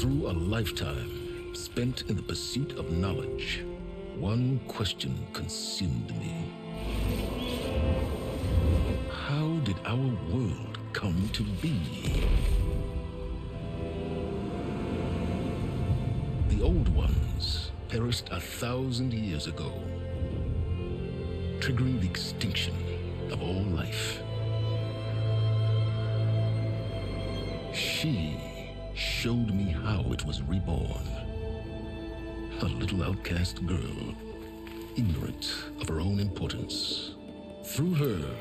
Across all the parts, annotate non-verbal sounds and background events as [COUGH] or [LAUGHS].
Through a lifetime spent in the pursuit of knowledge, one question consumed me. How did our world come to be? The old ones perished a thousand years ago, triggering the extinction of all life. She showed me how it was reborn. A little outcast girl, ignorant of her own importance. Through her,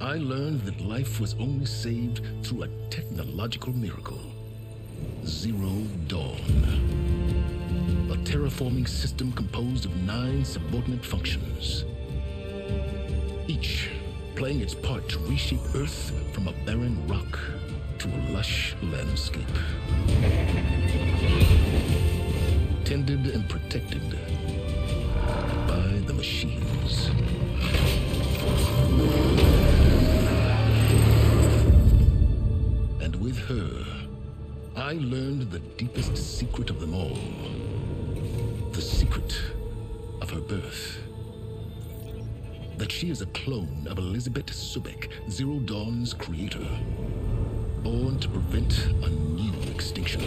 I learned that life was only saved through a technological miracle. Zero Dawn. A terraforming system composed of nine subordinate functions. Each playing its part to reshape Earth from a barren rock to a lush landscape. Tended and protected by the machines. And with her, I learned the deepest secret of them all. The secret of her birth. That she is a clone of Elizabeth Sobek, Zero Dawn's creator born to prevent a new extinction.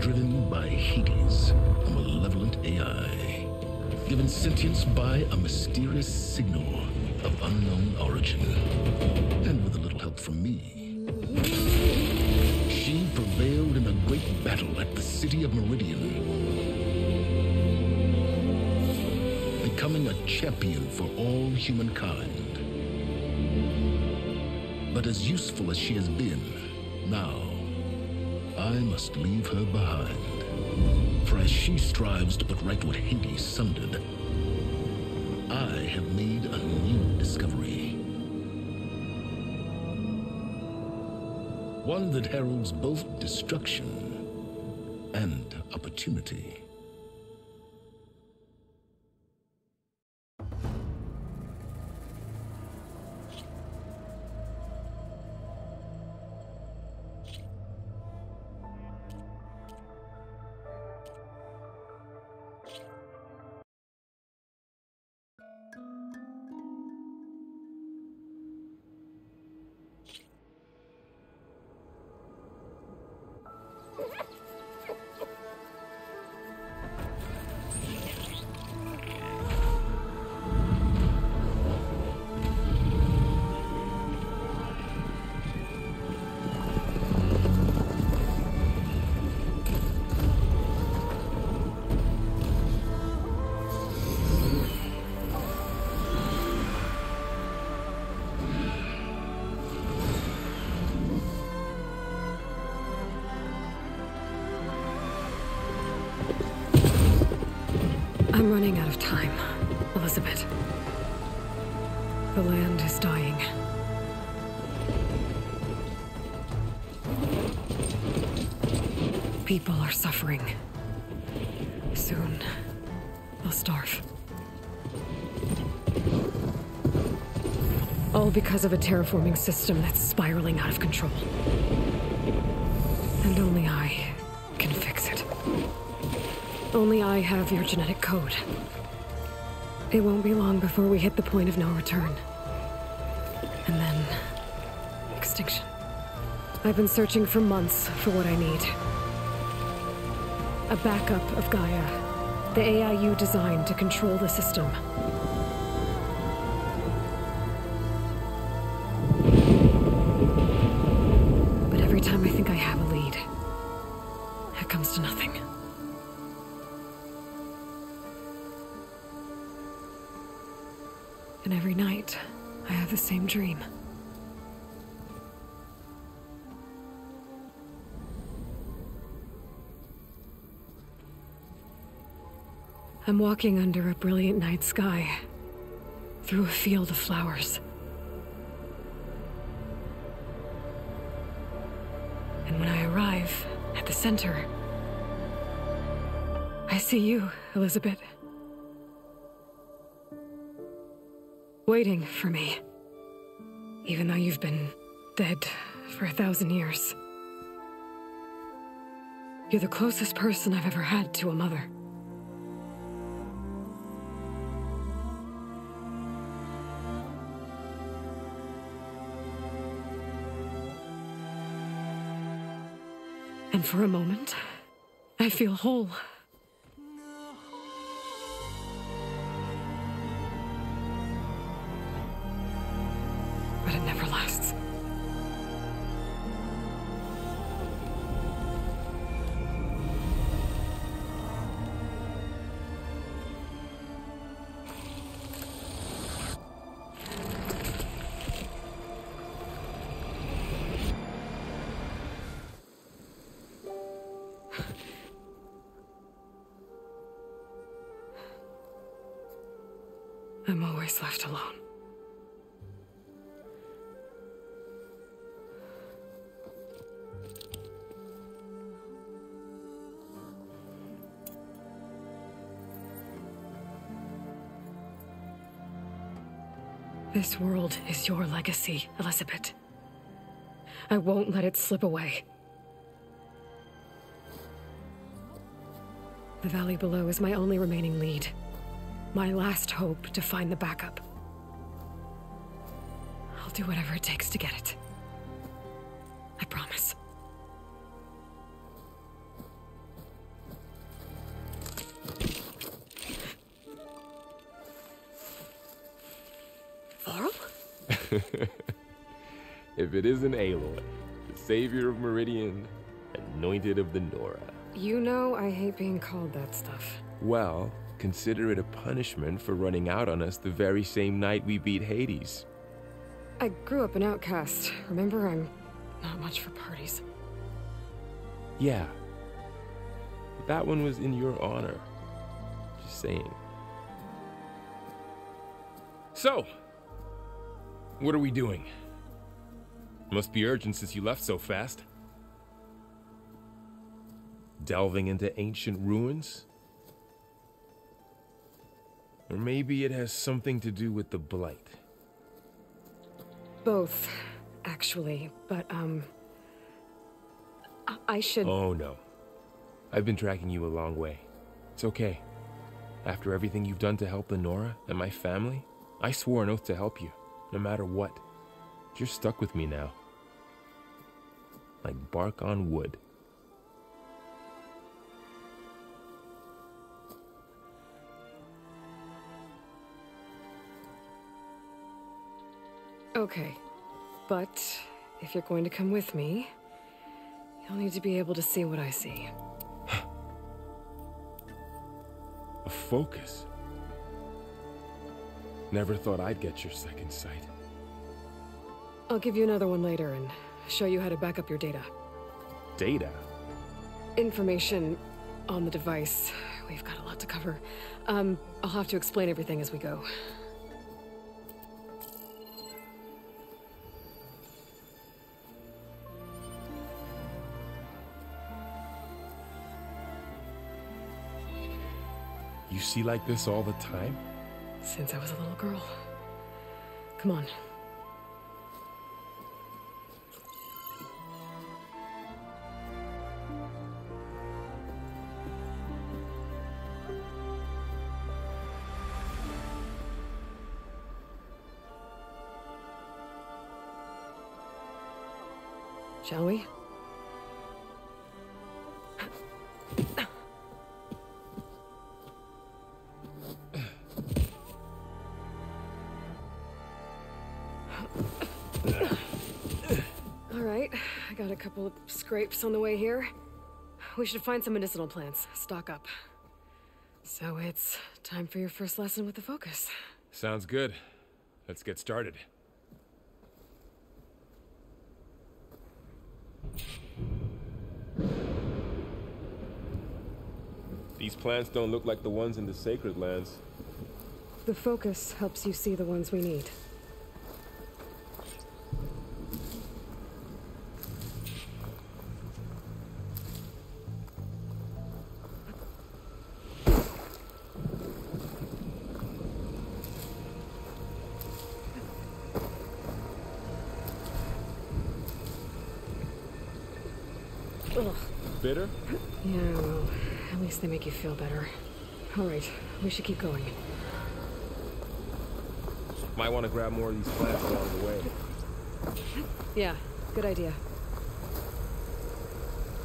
Driven by Hades, a malevolent AI. Given sentience by a mysterious signal of unknown origin. And with a little help from me. She prevailed in a great battle at the city of Meridian becoming a champion for all humankind. But as useful as she has been, now, I must leave her behind. For as she strives to put right what Hades sundered, I have made a new discovery. One that heralds both destruction and opportunity. Suffering. Soon, they'll starve. All because of a terraforming system that's spiraling out of control. And only I can fix it. Only I have your genetic code. It won't be long before we hit the point of no return. And then... extinction. I've been searching for months for what I need. A backup of Gaia. The AIU designed to control the system. I'm walking under a brilliant night sky, through a field of flowers. And when I arrive at the center, I see you, Elizabeth. Waiting for me. Even though you've been dead for a thousand years. You're the closest person I've ever had to a mother. And for a moment, I feel whole. Left alone. This world is your legacy, Elizabeth. I won't let it slip away. The valley below is my only remaining lead. My last hope to find the backup. I'll do whatever it takes to get it. I promise. Varl? [LAUGHS] if it isn't Aloy, the savior of Meridian, anointed of the Nora. You know I hate being called that stuff. Well, consider it a punishment for running out on us the very same night we beat Hades. I grew up an outcast. Remember, I'm not much for parties. Yeah. But that one was in your honor. Just saying. So, what are we doing? Must be urgent since you left so fast. Delving into ancient ruins? Or maybe it has something to do with the Blight. Both, actually, but, um. I- I should. Oh no. I've been tracking you a long way. It's okay. After everything you've done to help the Nora and my family, I swore an oath to help you, no matter what. You're stuck with me now. Like bark on wood. Okay. But if you're going to come with me, you'll need to be able to see what I see. A focus. Never thought I'd get your second sight. I'll give you another one later and show you how to back up your data. Data? Information on the device. We've got a lot to cover. Um, I'll have to explain everything as we go. See like this all the time? Since I was a little girl. Come on. Scrapes on the way here. We should find some medicinal plants, stock up. So it's time for your first lesson with the focus. Sounds good. Let's get started. These plants don't look like the ones in the sacred lands. The focus helps you see the ones we need. They make you feel better. All right, we should keep going. Might want to grab more of these plants along the way. Yeah, good idea.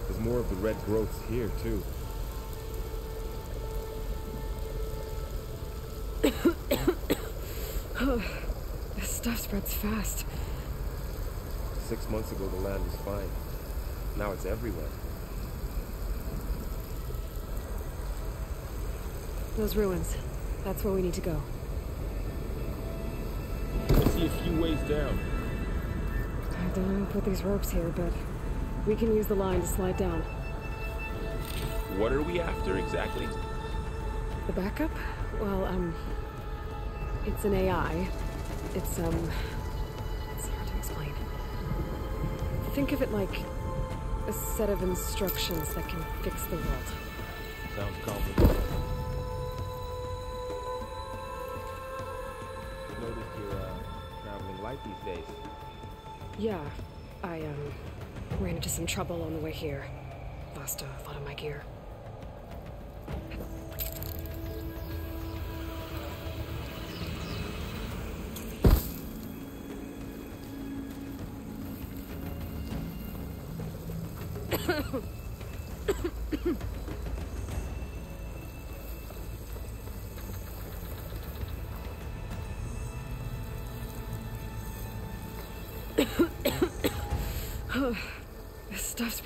There's more of the red growths here, too. [COUGHS] This stuff spreads fast. Six months ago, the land was fine. Now it's everywhere. Those ruins. That's where we need to go. I see a few ways down. I don't know who put these ropes here, but we can use the line to slide down. What are we after exactly? The backup? Well, um, it's an AI. It's, um, it's hard to explain. Think of it like a set of instructions that can fix the world. Sounds complicated. Yeah, I, um, ran into some trouble on the way here. Lost a lot of my gear.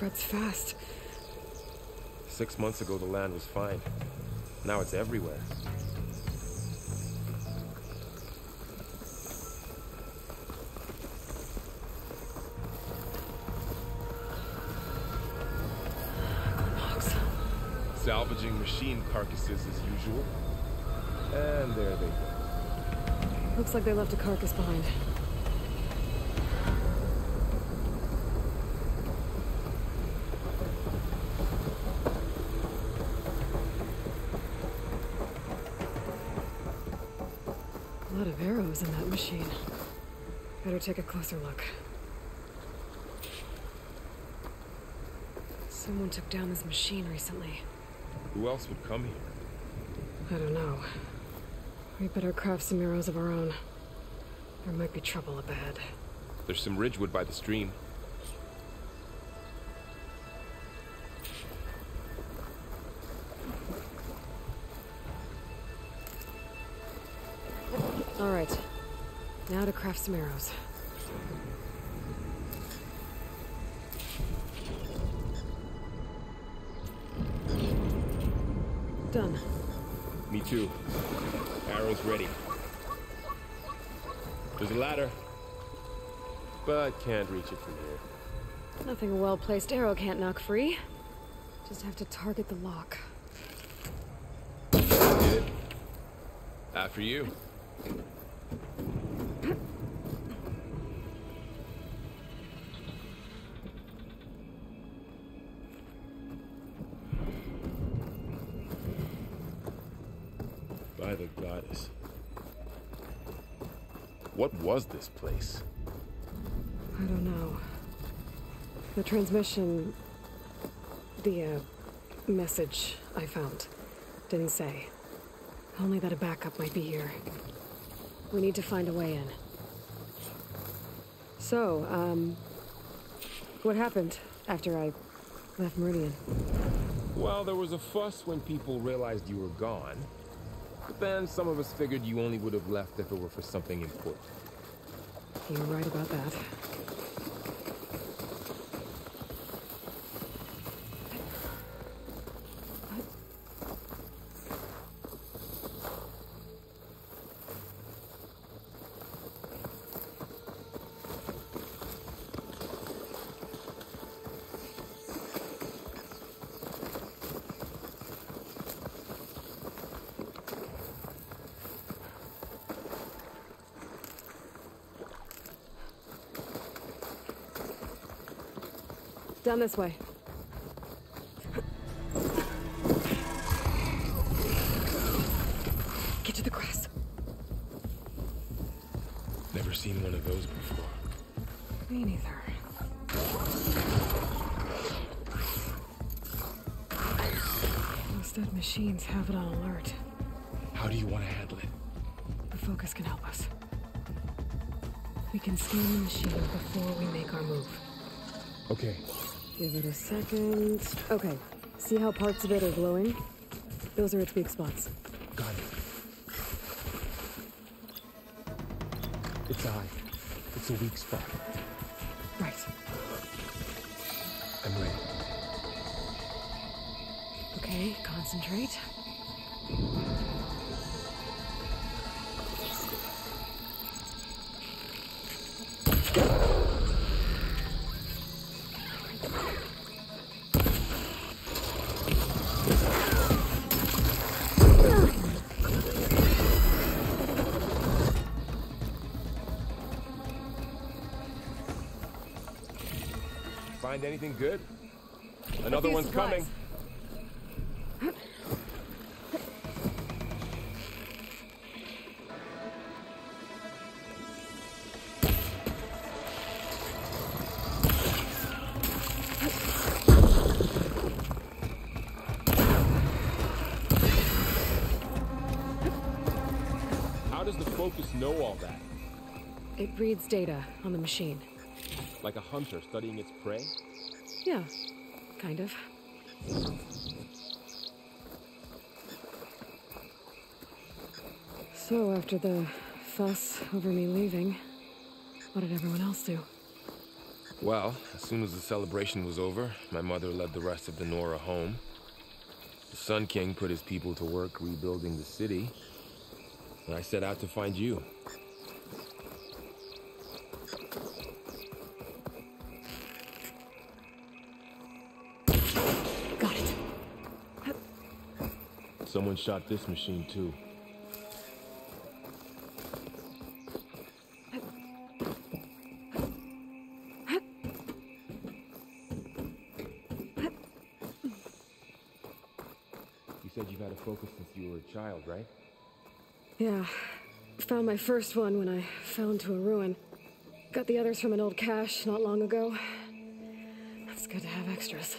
Spreads fast. Six months ago, the land was fine. Now it's everywhere. Salvaging machine carcasses as usual. And there they go. Looks like they left a carcass behind. Take a closer look. Someone took down this machine recently. Who else would come here? I don't know. We better craft some arrows of our own. There might be trouble up ahead. There's some ridgewood by the stream. All right. Now to craft some arrows. Done. Me too. Arrows ready. There's a ladder. But can't reach it from here. Nothing a well-placed arrow can't knock free. Just have to target the lock. Did it. After you. Was this place? I don't know. The transmission... The, uh, message I found didn't say. Only that a backup might be here. We need to find a way in. So, um... What happened after I left Meridian? Well, there was a fuss when people realized you were gone. But then some of us figured you only would have left if it were for something important. You're right about that. Down this way. Get to the grass. Never seen one of those before. Me neither. Those dead machines have it on alert. How do you want to handle it? The focus can help us. We can scan the machine before we make our move. Okay. Give it a second. Okay. See how parts of it are glowing? Those are its weak spots. Got it. Its eye. It's a weak spot. Right. I'm ready. Okay, concentrate. Find anything good? Another one's coming. supplies. How does the focus know all that? It reads data on the machine. Like a hunter studying its prey? Yeah, kind of. So, after the fuss over me leaving, what did everyone else do? Well, as soon as the celebration was over, my mother led the rest of the Nora home. The Sun King put his people to work rebuilding the city, and I set out to find you. Someone shot this machine too. You said you've had a focus since you were a child, right? Yeah. Found my first one when I fell into a ruin. Got the others from an old cache not long ago. It's good to have extras.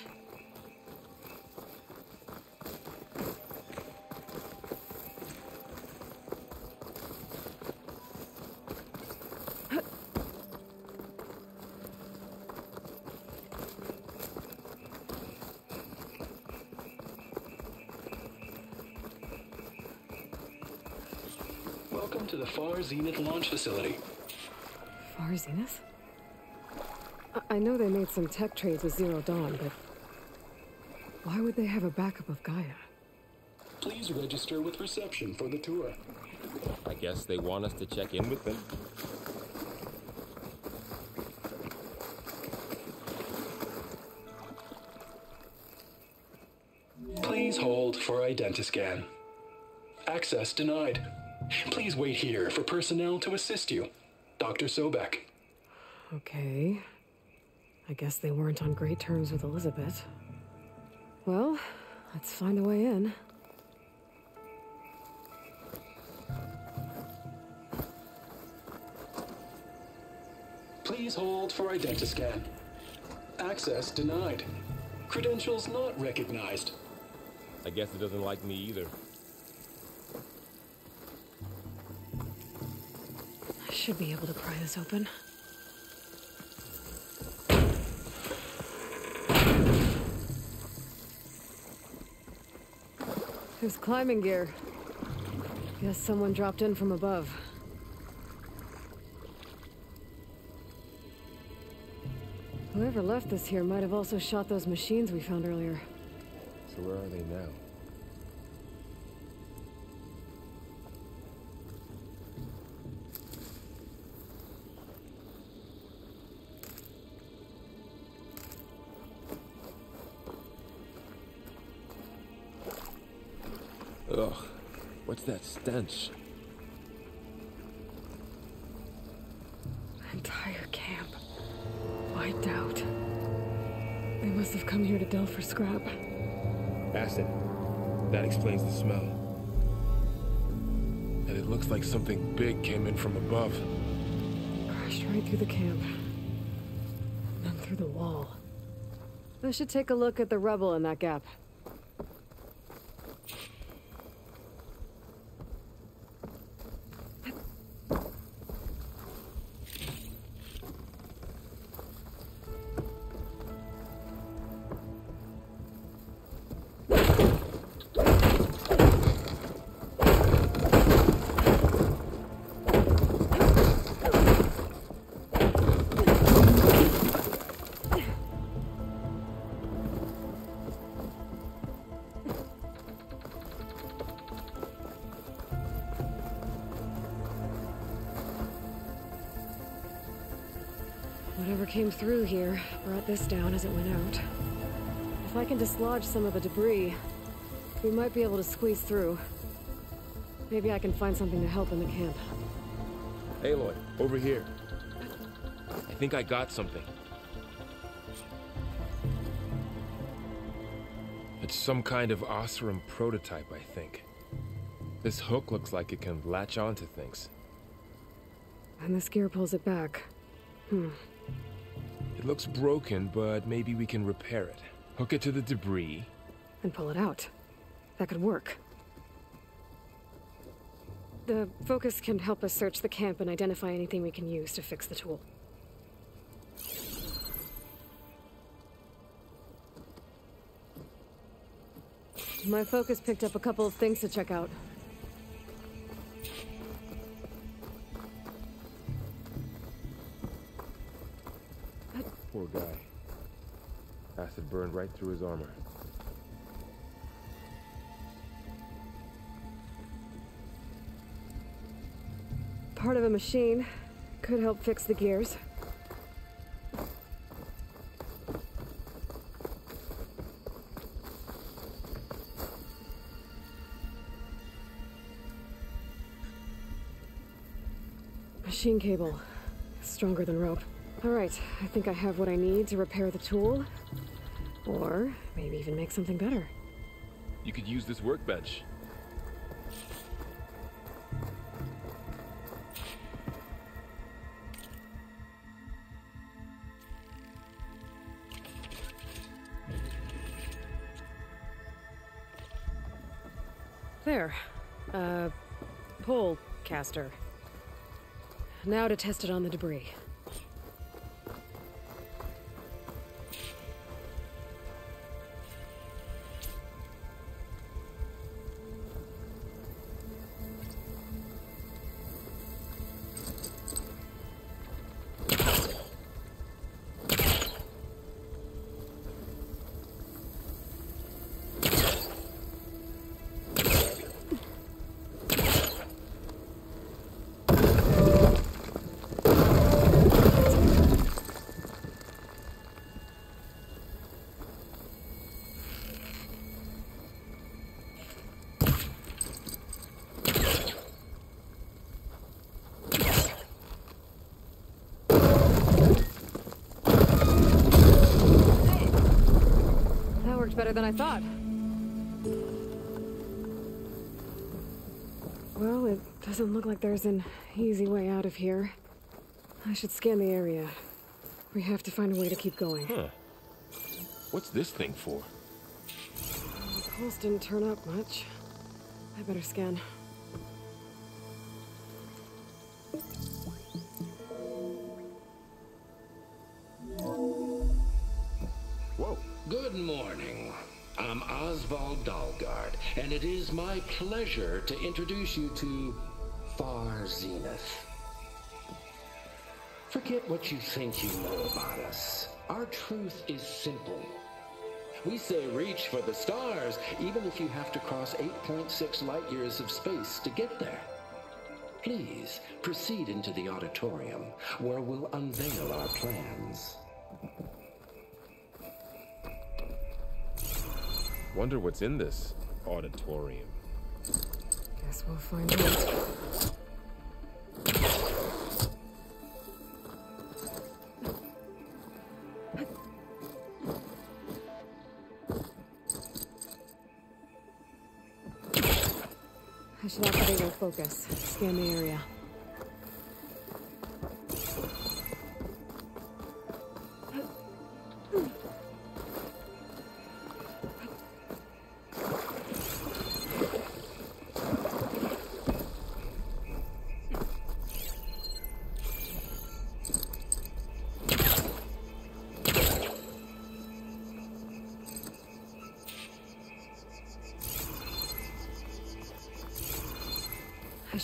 Welcome to the Far Zenith launch facility. Far Zenith? I- I know they made some tech trades with Zero Dawn, but why would they have a backup of Gaia? Please register with reception for the tour. I guess they want us to check in with them. Please hold for identiscan. Access denied. Please wait here for personnel to assist you. Dr. Sobek. Okay. I guess they weren't on great terms with Elizabeth. Well, let's find a way in. Please hold for identiscan. Access denied. Credentials not recognized. I guess it doesn't like me either. Should be able to pry this open. There's climbing gear. Guess someone dropped in from above. Whoever left this here might have also shot those machines we found earlier. So where are they now? That stench? Entire camp. Wiped out. They must have come here to delve for scrap. Acid. That explains the smell. And it looks like something big came in from above. Crashed right through the camp. And then through the wall. I should take a look at the rubble in that gap. Came through here brought this down as it went out. If I can dislodge some of the debris, we might be able to squeeze through. Maybe I can find something to help in the camp. Aloy, over here. I think I got something. It's some kind of Oseram prototype, I think. This hook looks like it can latch onto things. And this gear pulls it back. Hmm. Looks broken, but maybe we can repair it. Hook it to the debris. And pull it out. That could work. The focus can help us search the camp and identify anything we can use to fix the tool. My focus picked up a couple of things to check out. Burned right through his armor. Part of a machine. Could help fix the gears. Machine cable. Stronger than rope. Alright, I think I have what I need to repair the tool. Or maybe even make something better. You could use this workbench. There. Uh, pole caster. Now to test it on the debris. Than I thought. Well, it doesn't look like there's an easy way out of here. I should scan the area. We have to find a way to keep going. Huh. What's this thing for? The pulse didn't turn up much. I better scan. And it is my pleasure to introduce you to Far Zenith. Forget what you think you know about us. Our truth is simple. We say reach for the stars, even if you have to cross 8.6 light years of space to get there. Please proceed into the auditorium, where we'll unveil our plans. Wonder what's in this auditorium. Guess we'll find out. I should activate my focus. Scan the area.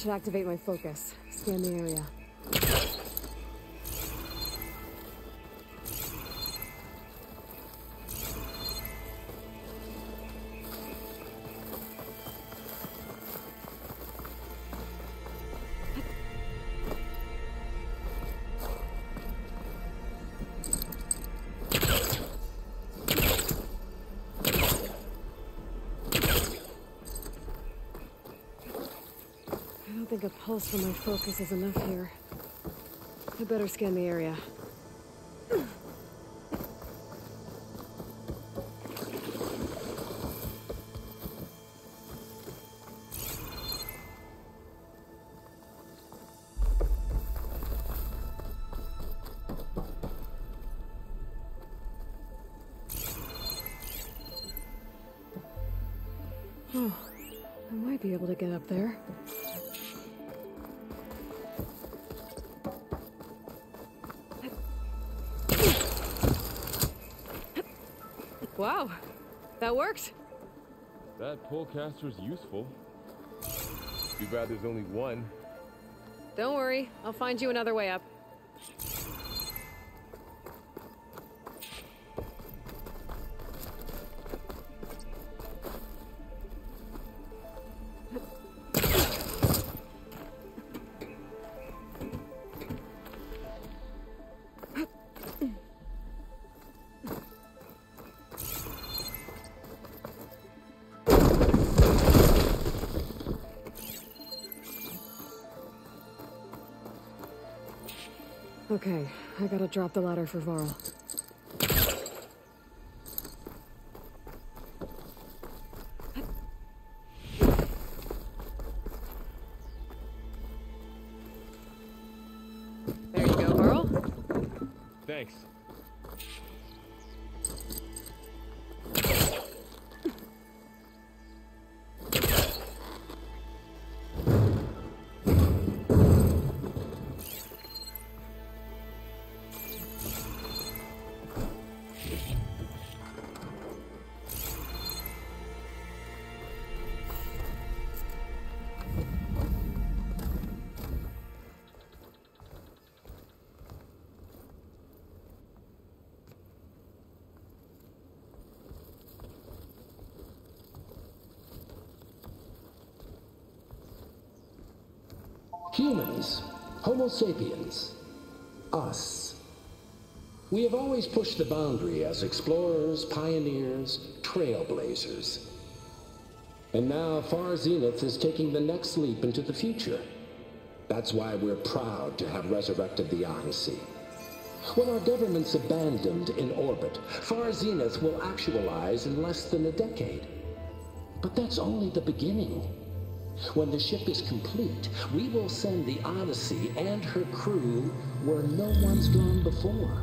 Should activate my focus. Scan the area. Pulse from my focus is enough here. I better scan the area. Wow, that worked. That Pullcaster's useful. Too bad there's only one. Don't worry, I'll find you another way up. Drop the ladder for Varl. Homo sapiens, us. We have always pushed the boundary as explorers, pioneers, trailblazers. And now Far Zenith is taking the next leap into the future. That's why we're proud to have resurrected the Odyssey. When our government's abandoned in orbit, Far Zenith will actualize in less than a decade. But that's only the beginning. When the ship is complete, we will send the Odyssey and her crew where no one's gone before.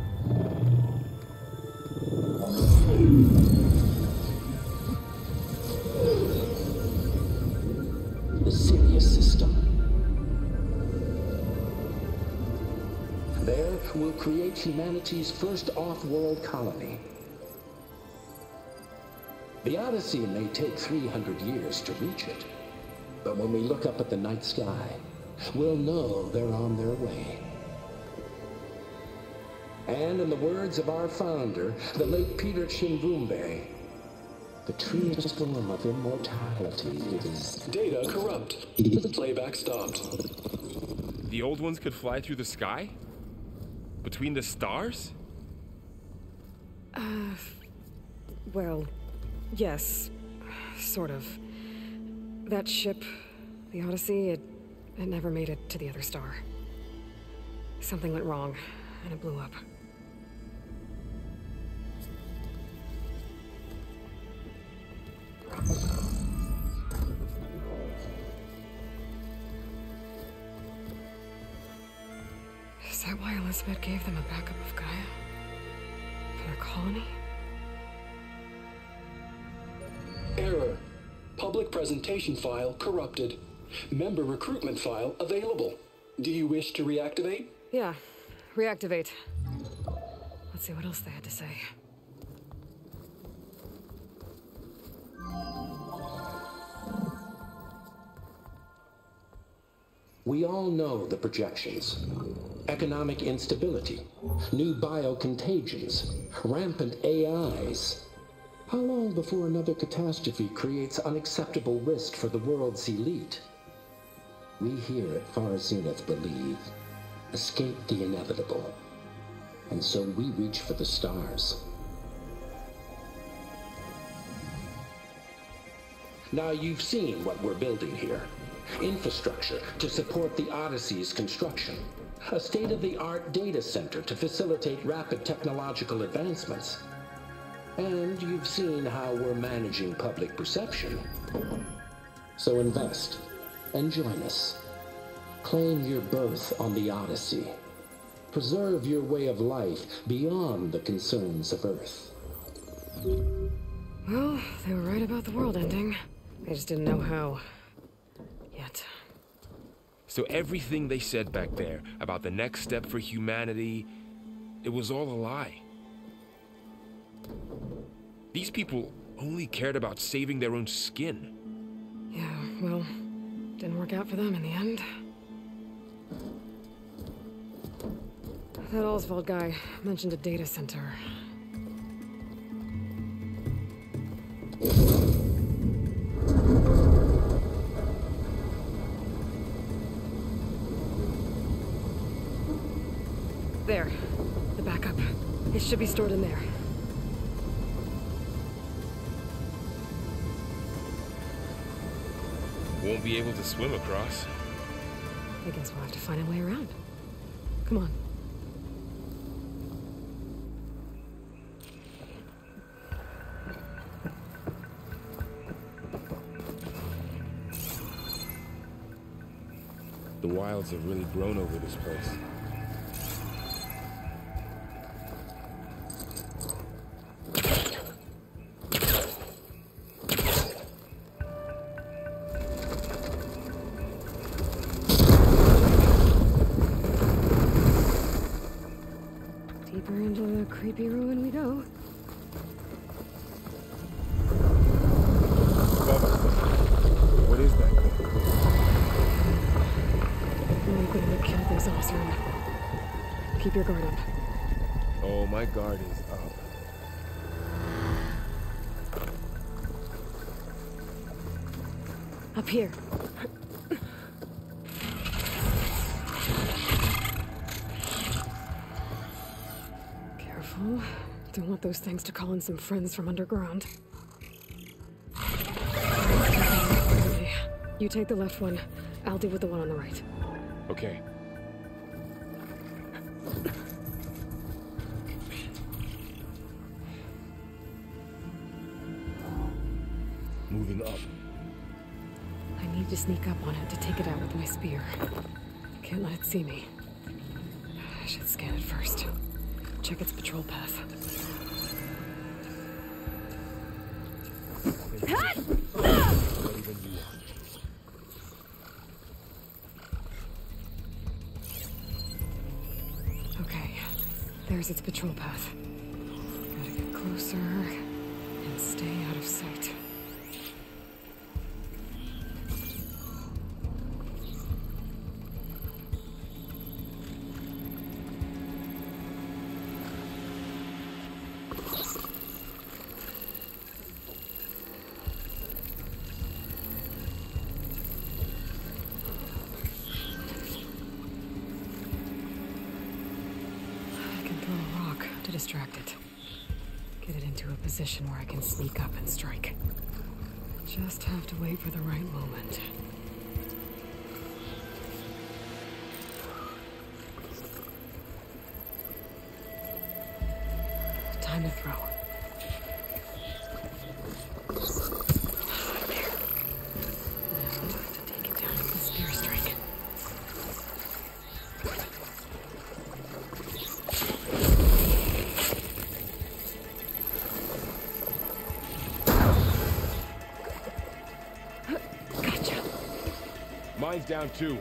The Sirius system. There, we'll create humanity's first off-world colony. The Odyssey may take 300 years to reach it. But when we look up at the night sky, we'll know they're on their way. And in the words of our founder, the late Peter Chimbumbe, the truest form of immortality is... Data corrupt. The playback stopped. The old ones could fly through the sky? Between the stars? Uh, Well, yes, sort of. That ship, the Odyssey, it, it never made it to the other star. Something went wrong, and it blew up. Is that why Elizabeth gave them a backup of Gaia? For their colony? Error. Public presentation file corrupted. Member recruitment file available. Do you wish to reactivate? Yeah, reactivate. Let's see what else they had to say. We all know the projections. Economic instability, new biocontagions, rampant AIs. How long before another catastrophe creates unacceptable risk for the world's elite? We here at Far Zenith believe escape the inevitable. And so we reach for the stars. Now you've seen what we're building here. infrastructure to support the Odyssey's construction, a state-of-the-art data center to facilitate rapid technological advancements. And you've seen how we're managing public perception. So invest and join us. Claim your berth on the Odyssey. Preserve your way of life beyond the concerns of Earth. Well, they were right about the world ending. I just didn't know how. Yet. So everything they said back there about the next step for humanity, it was all a lie. These people only cared about saving their own skin. Yeah, well, didn't work out for them in the end. That Oswald guy mentioned a data center. There. The backup. It should be stored in there. Won't be able to swim across. I guess we'll have to find a way around. Come on. The wilds have really grown over this place. Those things to call in some friends from underground. Okay. You take the left one. I'll deal with the one on the right. Okay. Moving up. I need to sneak up on it to take it out with my spear. Can't let it see me. I should scan it first. Check its patrol path. Okay, there's its patrol path. Gotta get closer and stay out of sight. Position where I can sneak up and strike. Just have to wait for the right moment. Time to throw. Down too.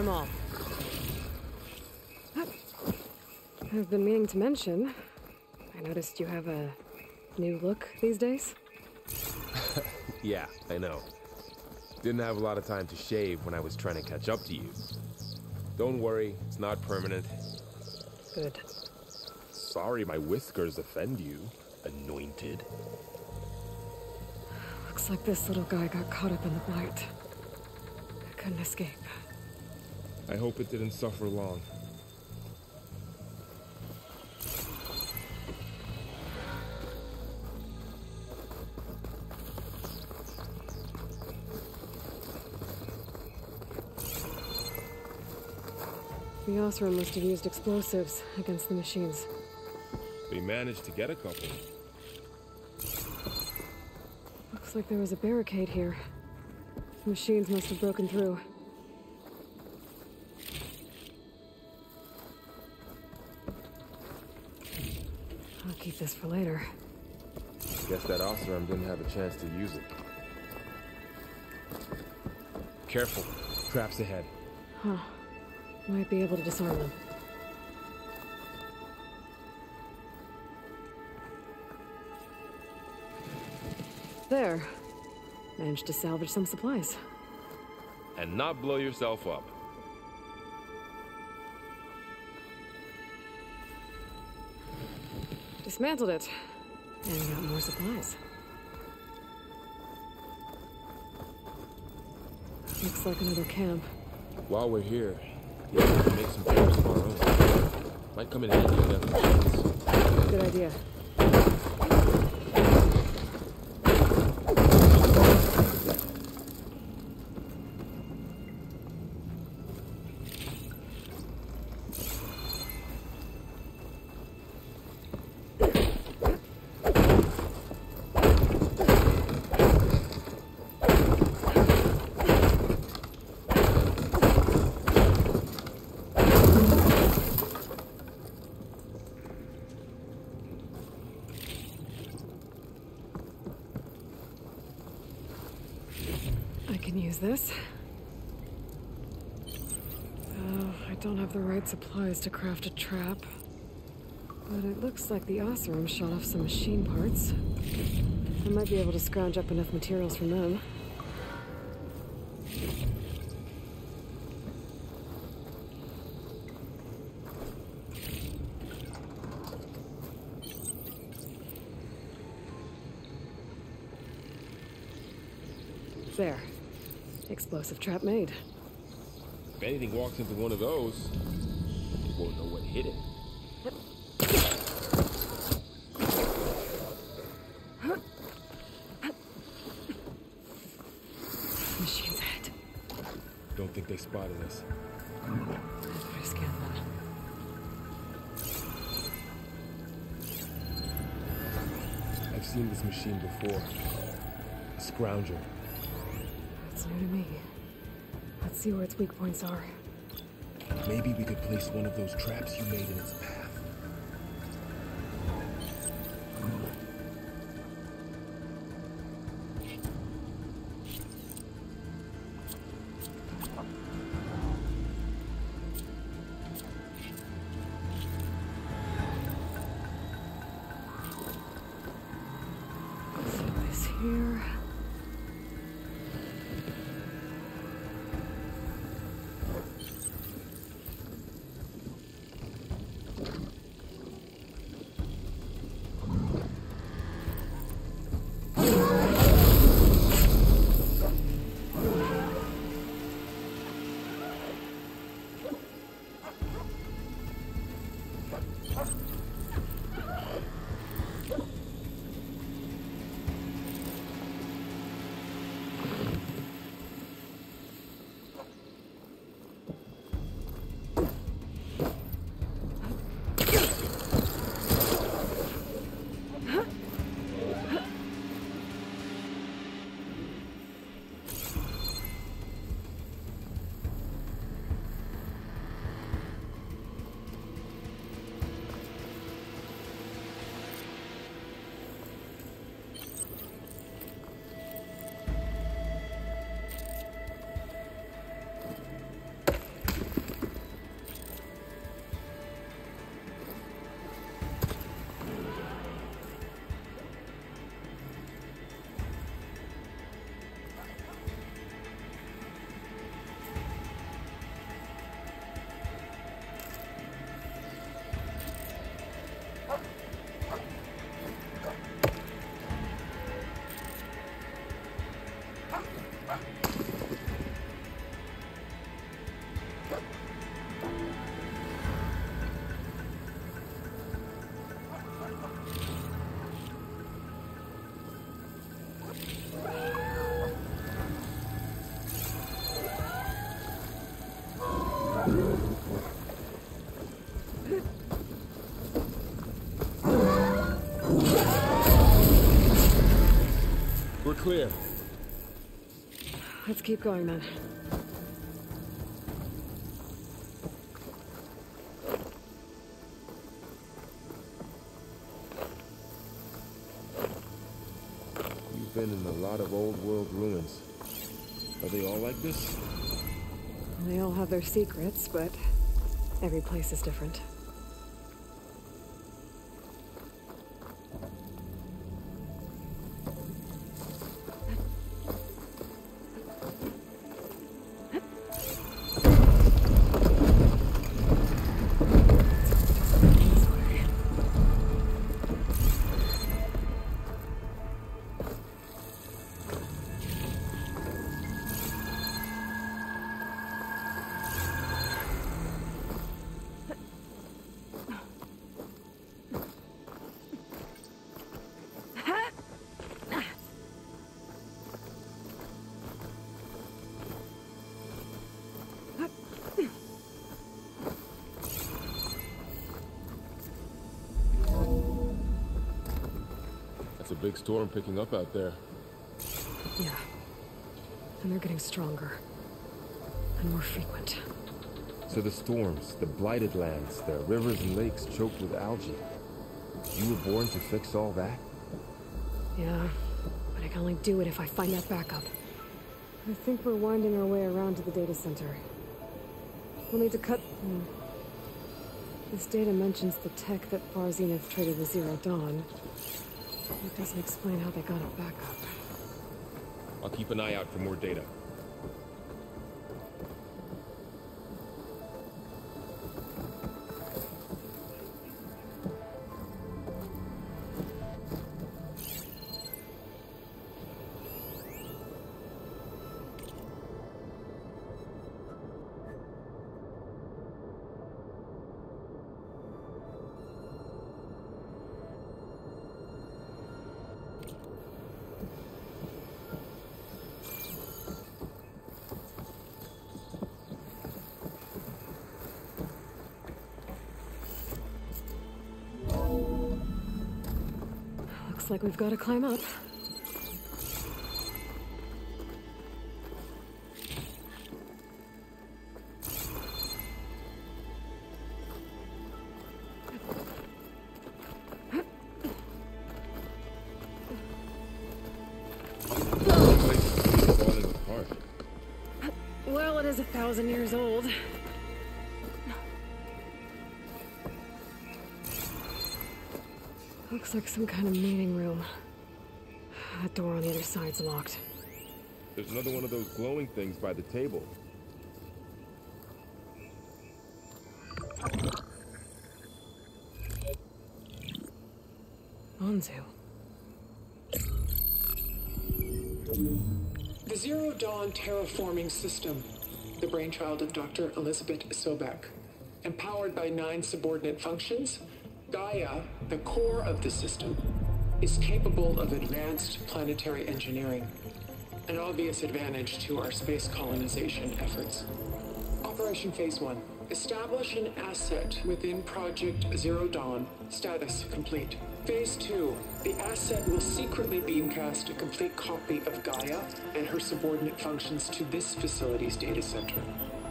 Them all. I've been meaning to mention. I noticed you have a new look these days. [LAUGHS] Yeah, I know. Didn't have a lot of time to shave when I was trying to catch up to you. Don't worry, it's not permanent. Good. Sorry my whiskers offend you, anointed. Looks like this little guy got caught up in the blight. I couldn't escape. I hope it didn't suffer long. The Oseram must have used explosives against the machines. We managed to get a couple. Looks like there was a barricade here. The machines must have broken through. This for later. Guess that Oseram didn't have a chance to use it. Careful. Traps ahead. Huh. Might be able to disarm them. There. Managed to salvage some supplies. And not blow yourself up. Dismantled it. And got more supplies. Looks like another camp. While we're here, yeah, we can make some trips of our own. Might come in handy if we have the chance. Good idea. Can use this. Oh, I don't have the right supplies to craft a trap. But it looks like the Oseram shot off some machine parts. I might be able to scrounge up enough materials from them. explosive trap made. If anything walks into one of those, it won't know what hit it. Machine's head. Don't think they spotted us. I've seen this machine before. A scrounger see where its weak points are. Maybe we could place one of those traps you made in its path. Clear. Let's keep going then. You've been in a lot of old world ruins. Are they all like this? They all have their secrets, but every place is different. Big storm picking up out there. Yeah. And they're getting stronger. And more frequent. So the storms, the blighted lands, the rivers and lakes choked with algae. You were born to fix all that? Yeah, but I can only do it if I find that backup. I think we're winding our way around to the data center. We'll need to cut... hmm. This data mentions the tech that Far Zenith traded with Zero Dawn. It doesn't explain how they got it back up. I'll keep an eye out for more data. Looks like we've got to climb up. Well, it is a thousand years old. Looks like some kind of meeting room. That door on the other side's locked. There's another one of those glowing things by the table. Anzu. The Zero Dawn Terraforming System, the brainchild of Dr. Elizabeth Sobek. Empowered by nine subordinate functions, Gaia, the core of the system, is capable of advanced planetary engineering, an obvious advantage to our space colonization efforts. Operation Phase 1. Establish an asset within Project Zero Dawn. Status complete. Phase 2. The asset will secretly beamcast a complete copy of Gaia and her subordinate functions to this facility's data center.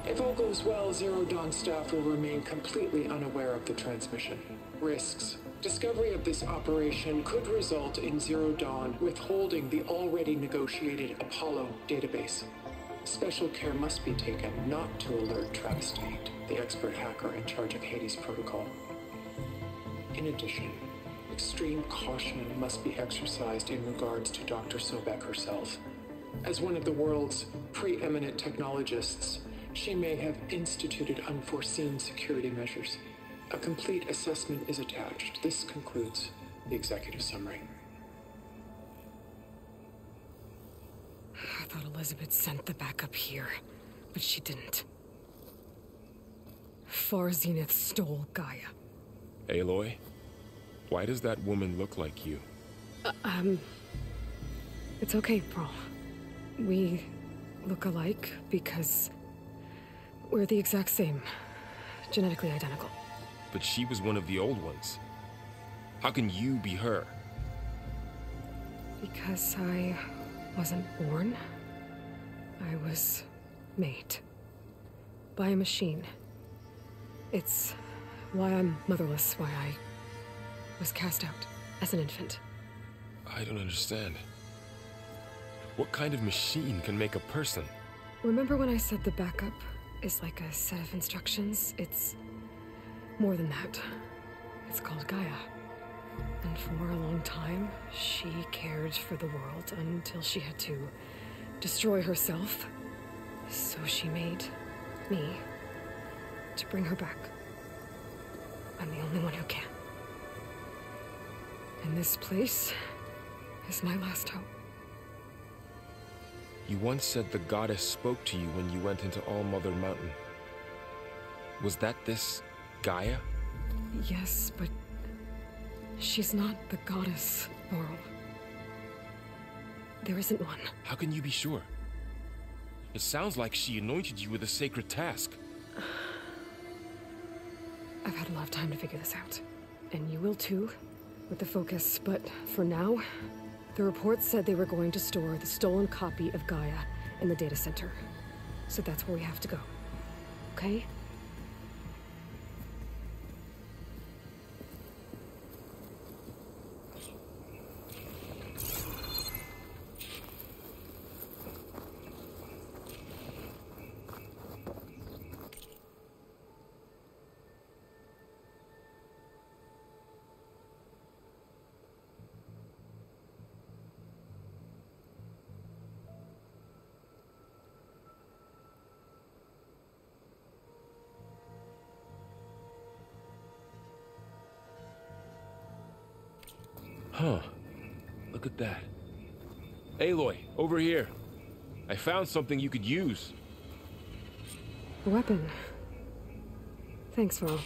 If all goes well, Zero Dawn staff will remain completely unaware of the transmission. Risks. Discovery of this operation could result in Zero Dawn withholding the already negotiated Apollo database. Special care must be taken not to alert Travis Tate, the expert hacker in charge of Hades Protocol. In addition, extreme caution must be exercised in regards to Dr. Sobek herself. As one of the world's preeminent technologists, she may have instituted unforeseen security measures. A complete assessment is attached. This concludes the executive summary. I thought Elizabeth sent the backup here, but she didn't. Far Zenith stole Gaia. Aloy, why does that woman look like you? Um It's okay, Varl. We look alike because we're the exact same. Genetically identical. But she was one of the old ones. How can you be her? Because I wasn't born, I was made. By a machine. It's why I'm motherless, why I was cast out as an infant. I don't understand. What kind of machine can make a person? Remember when I said the backup is like a set of instructions? It's more than that. It's called Gaia. And for a long time, she cared for the world until she had to destroy herself. So she made me to bring her back. I'm the only one who can. And this place is my last hope. You once said the goddess spoke to you when you went into All Mother Mountain. Was that this Gaia? Yes, but she's not the goddess, Varl. There isn't one. How can you be sure? It sounds like she anointed you with a sacred task. I've had a lot of time to figure this out. And you will too, with the focus. But for now, the report said they were going to store the stolen copy of Gaia in the data center. So that's where we have to go. Okay? Huh. Look at that. Aloy, over here. I found something you could use. A weapon. Thanks, Varl.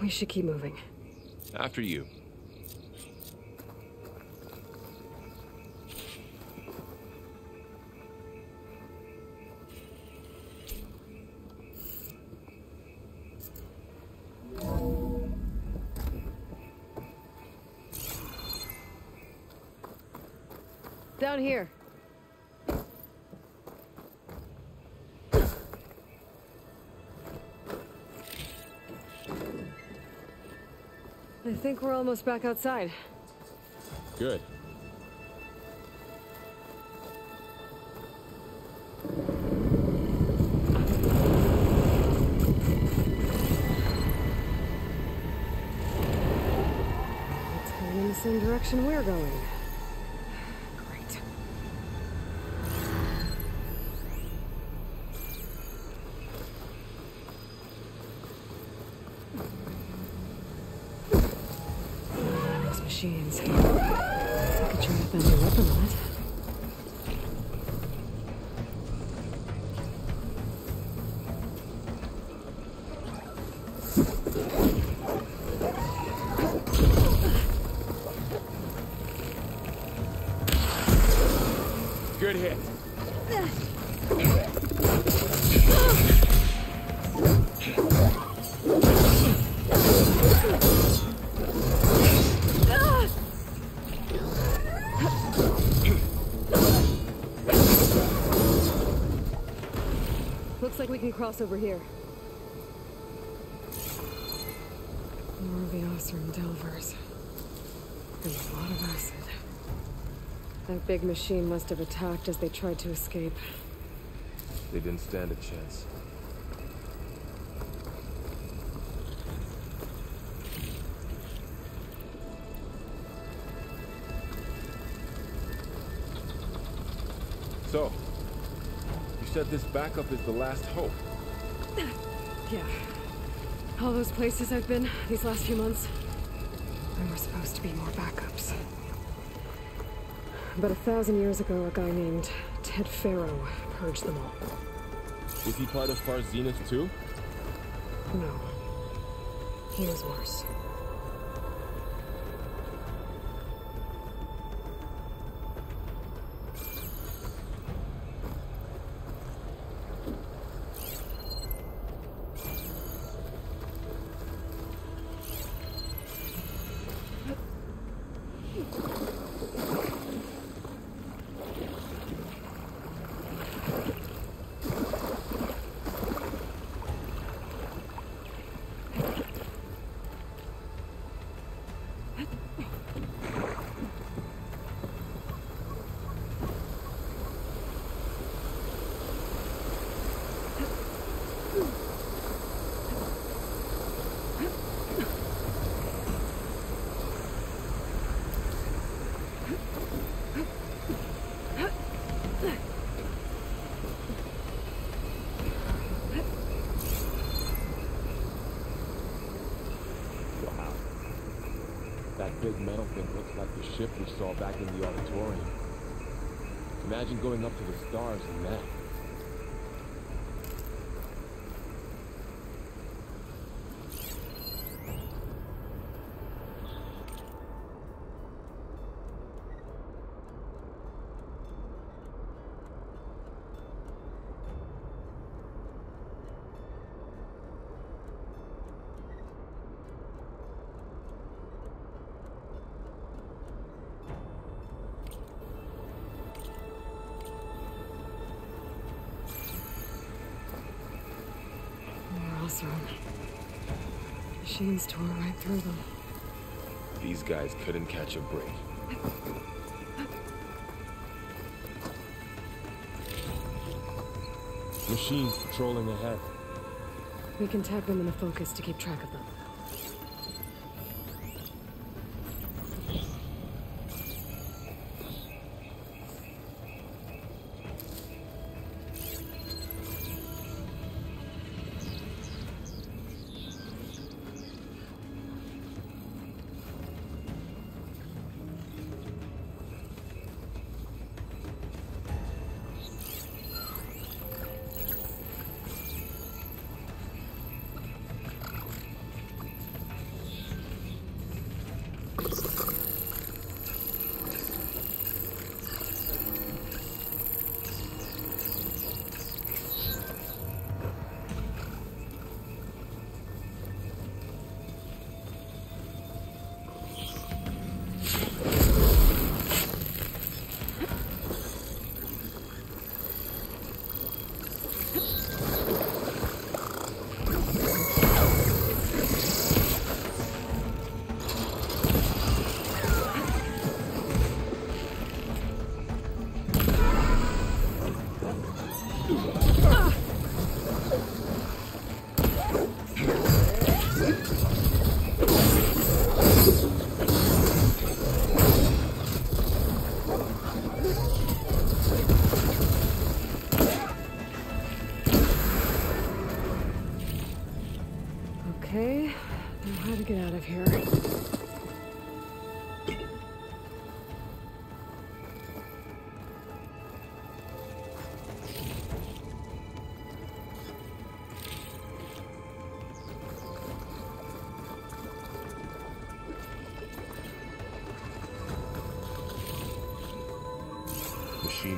We should keep moving. After you. Down here. I think we're almost back outside. Good. It's going in the same direction we're going. Cross over here. More of the Oseram Delvers. There's a lot of acid. That big machine must have attacked as they tried to escape. They didn't stand a chance. So, you said this backup is the last hope. All those places I've been these last few months. There were supposed to be more backups. But a thousand years ago, a guy named Ted Faro purged them all. Is he part of Far Zenith too? No. He was worse. Ship we saw back in the auditorium. Imagine going up to the stars in that. More Machines tore right through them. These guys couldn't catch a break. Machines patrolling ahead. We can tag them in the focus to keep track of them.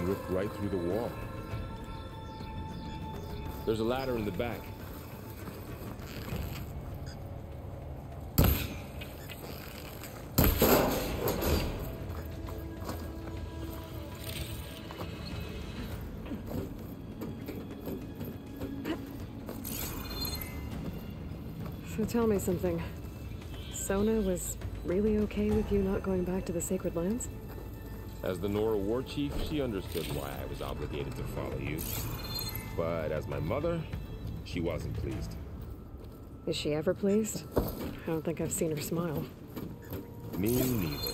Ripped right through the wall. There's a ladder in the back. So tell me something. Sona was really okay with you not going back to the Sacred Lands? As the Nora war chief, she understood why I was obligated to follow you. But as my mother, she wasn't pleased. Is she ever pleased? I don't think I've seen her smile. Me neither.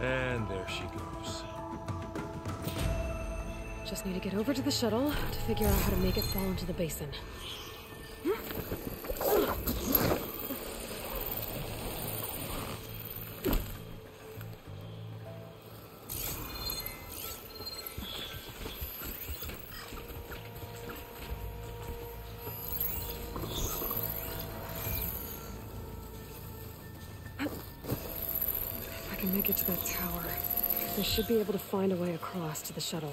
And there she goes. Just need to get over to the shuttle to figure out how to make it fall into the basin. Be able to find a way across to the shuttle.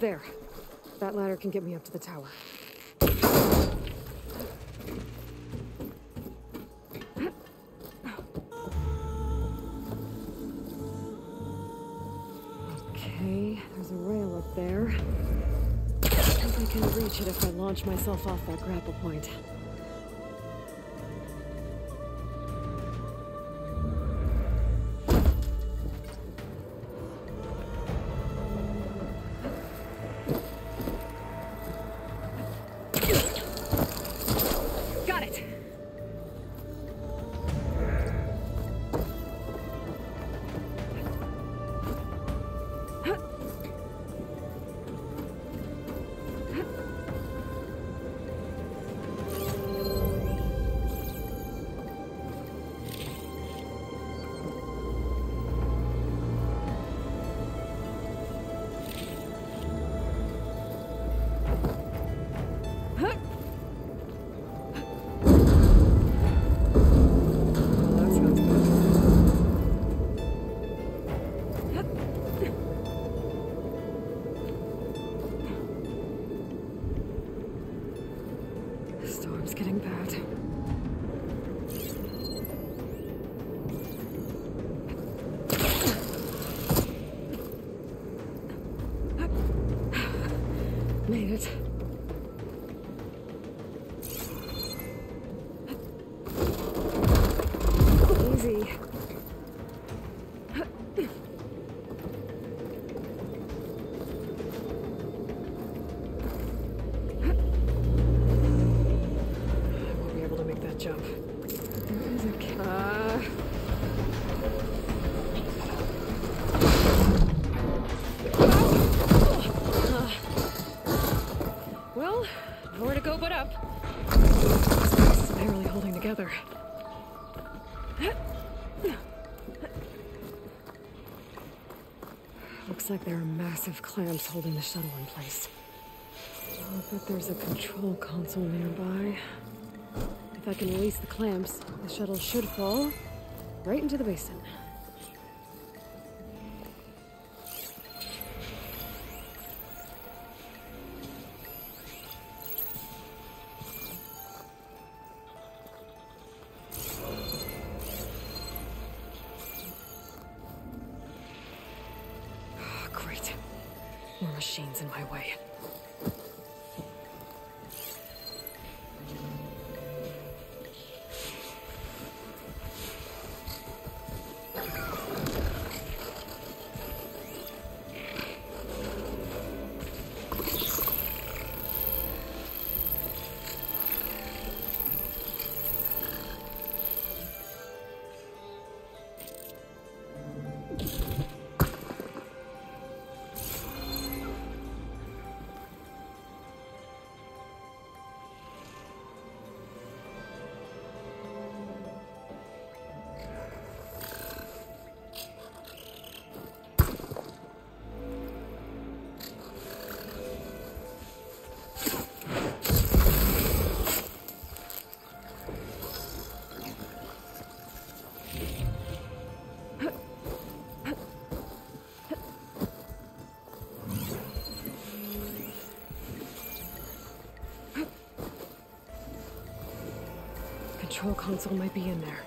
There. That ladder can get me up to the tower. Okay, there's a rail up there. I think I can reach it if I launch myself off that grapple point. Together. Looks like there are massive clamps holding the shuttle in place. I'll bet there's a control console nearby. If I can release the clamps, the shuttle should fall right into the basin. Control console might be in there.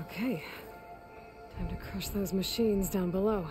Okay. Time to crush those machines down below.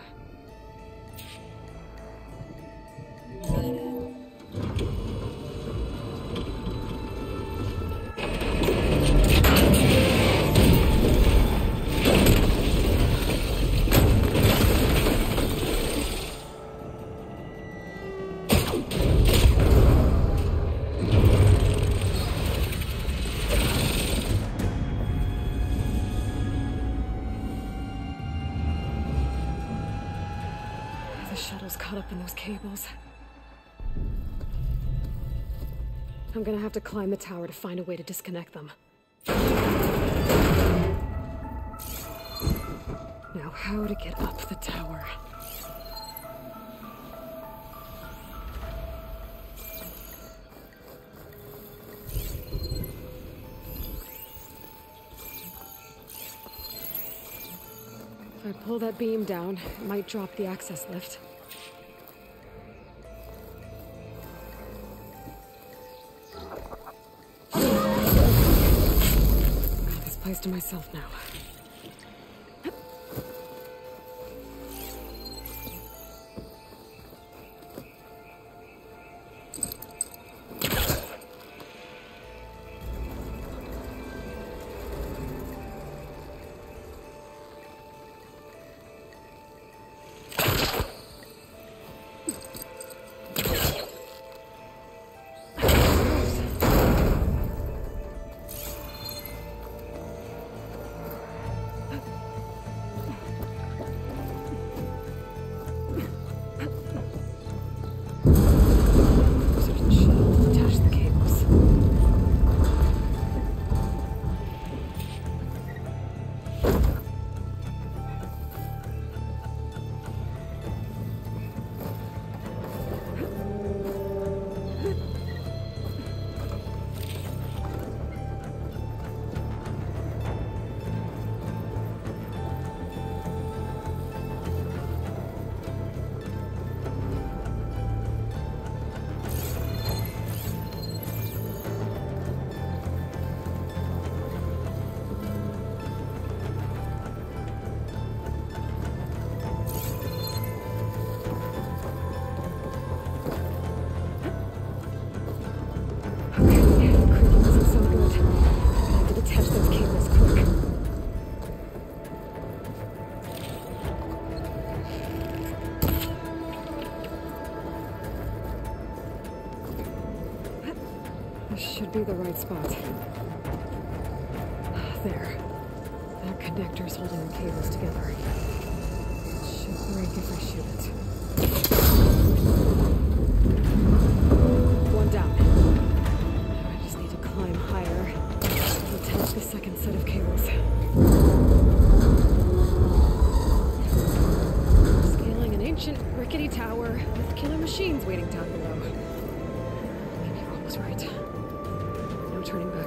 open those cables. I'm gonna have to climb the tower to find a way to disconnect them. Now, how to get up the tower? If I pull that beam down, it might drop the access lift. Place to myself now. Right spot. Turning back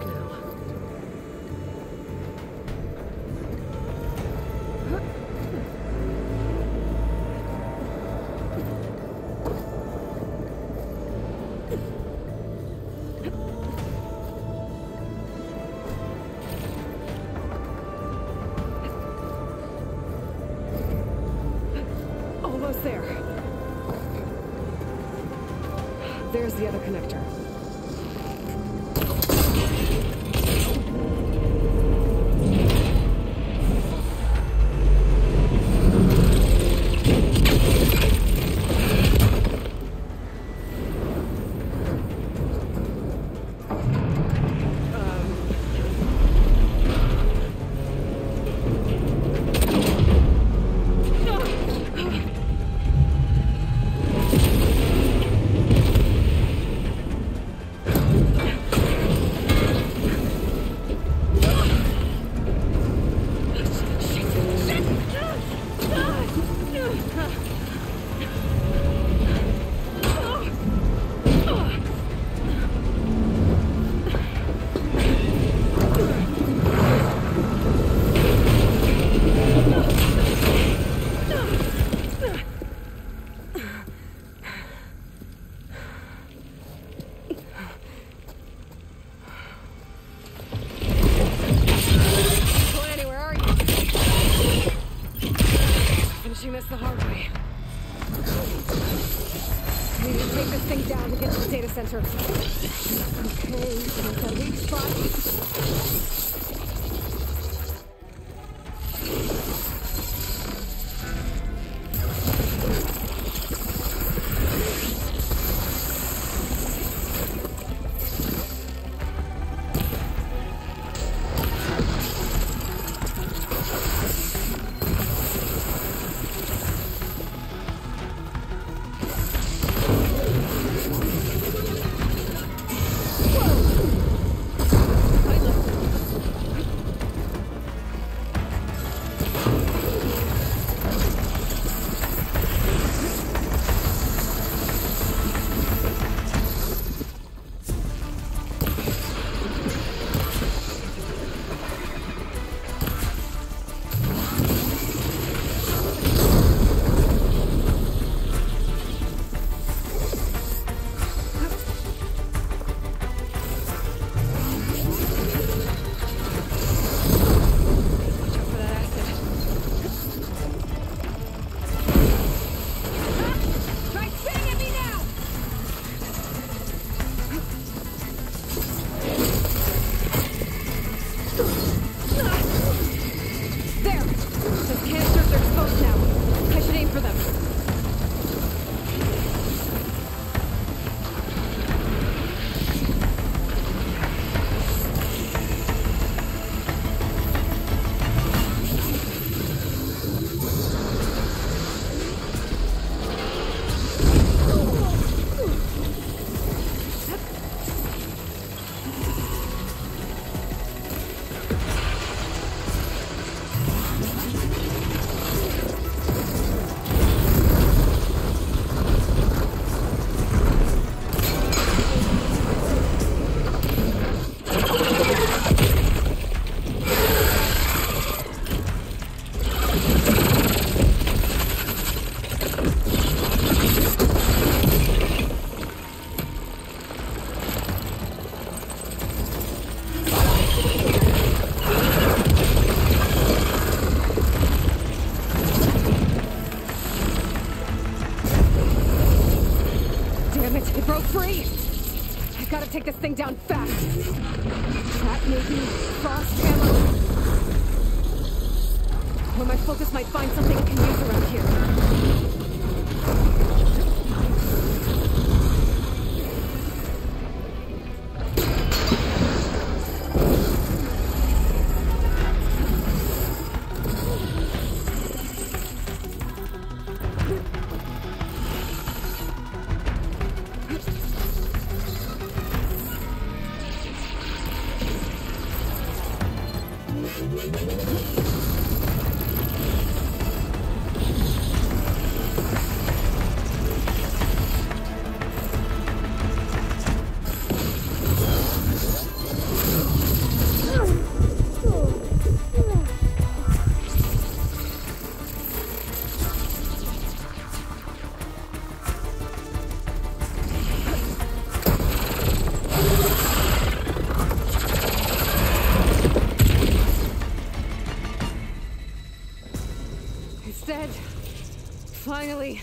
Finally.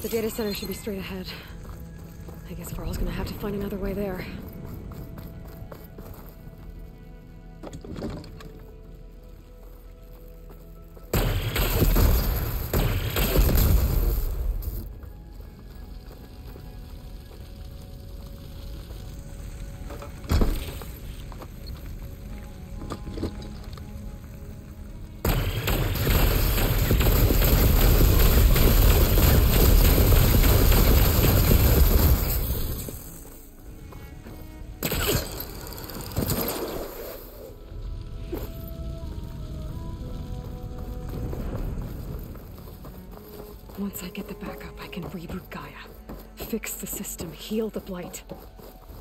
The data center should be straight ahead. I guess Varl's gonna have to find another way there. Heal the Blight.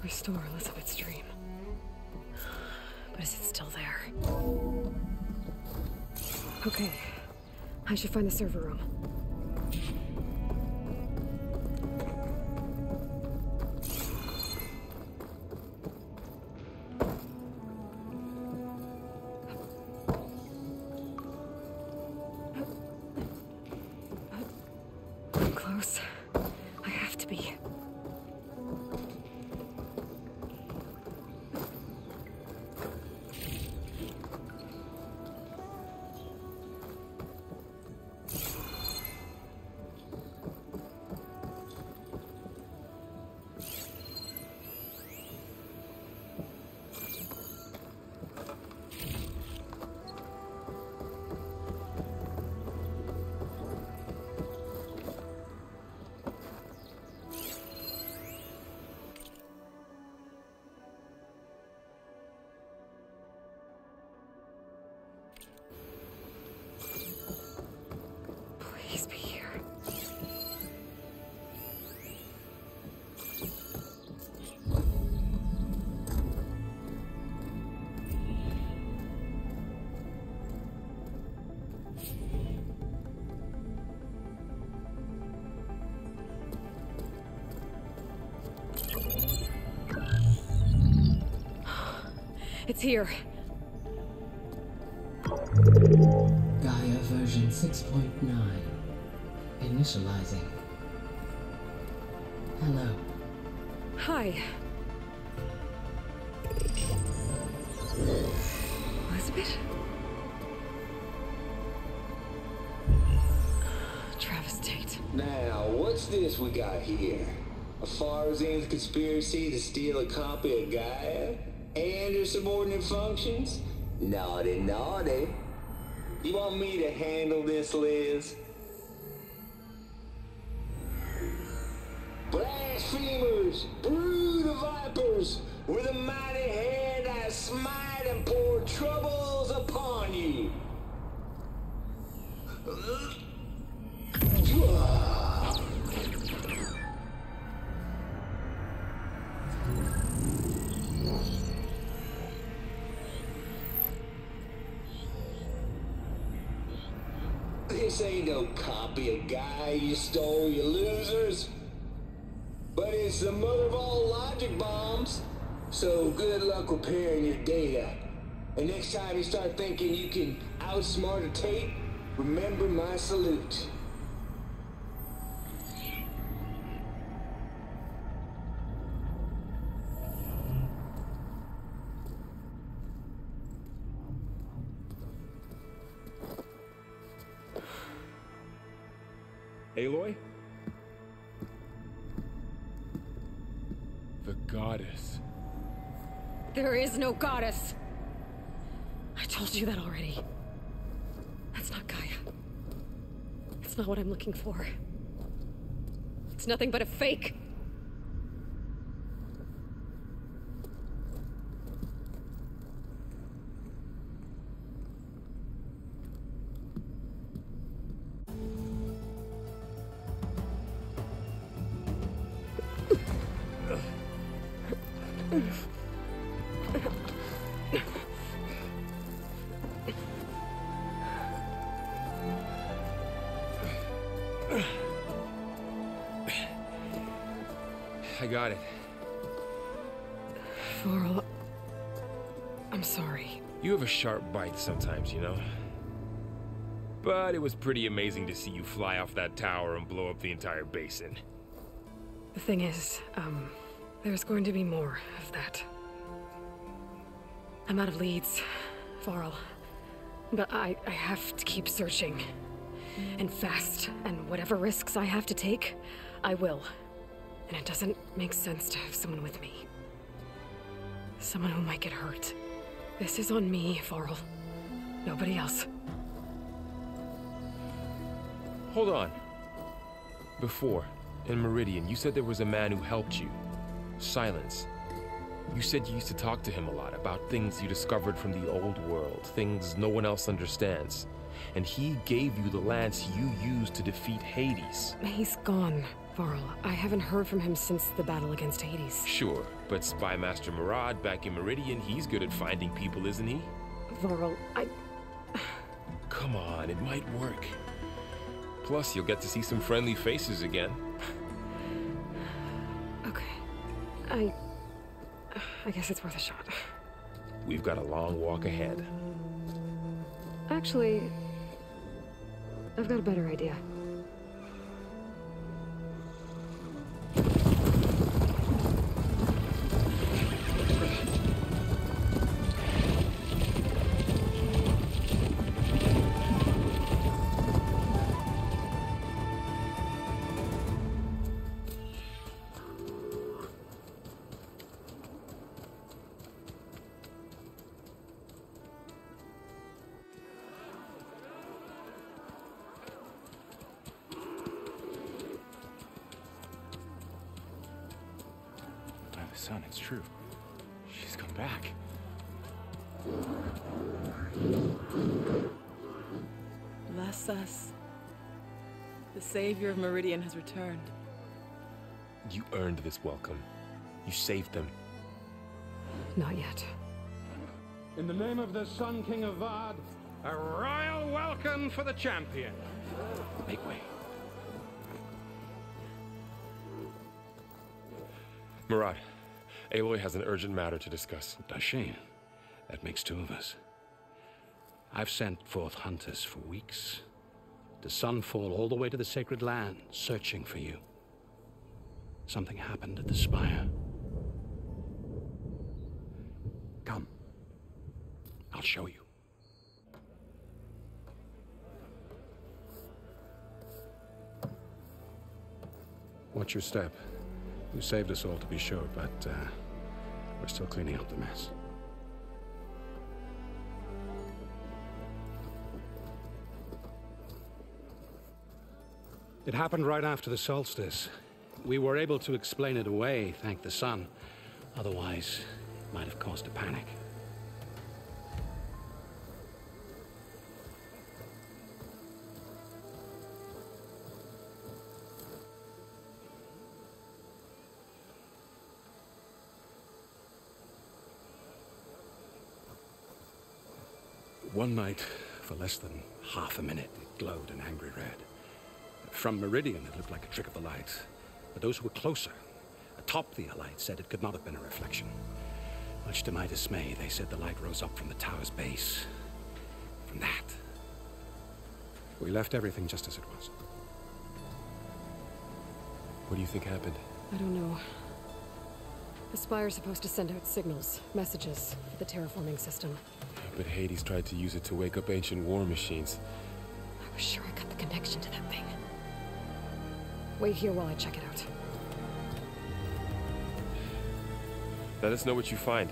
Restore Elisabet's dream. But is it still there? Okay. I should find the server room. It's here. Gaia version 6.9. Initializing. Hello. Hi. Elisabet? Travis Tate. Now, what's this we got here? A Far Zenith's conspiracy to steal a copy of Gaia? And her subordinate functions? Naughty, naughty. You want me to handle this, Liz? Blasphemers, brood of vipers, with a mighty hand I smite and pour troubles upon you. No a guy you stole, you losers. But it's the mother of all logic bombs. So good luck repairing your data. And next time you start thinking you can outsmart a Tate, remember my salute. Aloy? The goddess. There is no goddess. I told you that already. That's not Gaia. That's not what I'm looking for. It's nothing but a fake. Sharp bite sometimes, you know? But it was pretty amazing to see you fly off that tower and blow up the entire basin. The thing is, um, there's going to be more of that. I'm out of leads, Varl. But I, I have to keep searching. And fast, and whatever risks I have to take, I will. And it doesn't make sense to have someone with me. Someone who might get hurt. This is on me, Varl. Nobody else. Hold on. Before, in Meridian, you said there was a man who helped you. Silence. You said you used to talk to him a lot about things you discovered from the old world, things no one else understands. And he gave you the lance you used to defeat Hades. He's gone, Varl. I haven't heard from him since the battle against Hades. Sure, but Spy Master Marad back in Meridian, he's good at finding people, isn't he? Varl, I. Come on, it might work. Plus, you'll get to see some friendly faces again. Okay. I. I guess it's worth a shot. We've got a long walk ahead. Actually, I've got a better idea. Of Meridian has returned. You earned this welcome. You saved them. Not yet. In the name of the Sun King Avad, a royal welcome for the champion. Make way. Marad, Aloy has an urgent matter to discuss. Does she? That makes two of us. I've sent forth hunters for weeks. To Sunfall, all the way to the Sacred Land, searching for you. Something happened at the Spire. Come. I'll show you. Watch your step. You saved us all, to be sure, but uh, we're still cleaning up the mess. It happened right after the solstice. We were able to explain it away, thank the sun. Otherwise, it might have caused a panic. One night, For less than half a minute, it glowed an angry red. From Meridian, it looked like a trick of the light. But those who were closer, atop the light, said it could not have been a reflection. Much to my dismay, they said the light rose up from the tower's base. From that. We left everything just as it was. What do you think happened? I don't know. The Spire's supposed to send out signals, messages, for the terraforming system. But Hades tried to use it to wake up ancient war machines. I was sure I got the connection to that thing. Wait here while I check it out. Let us know what you find.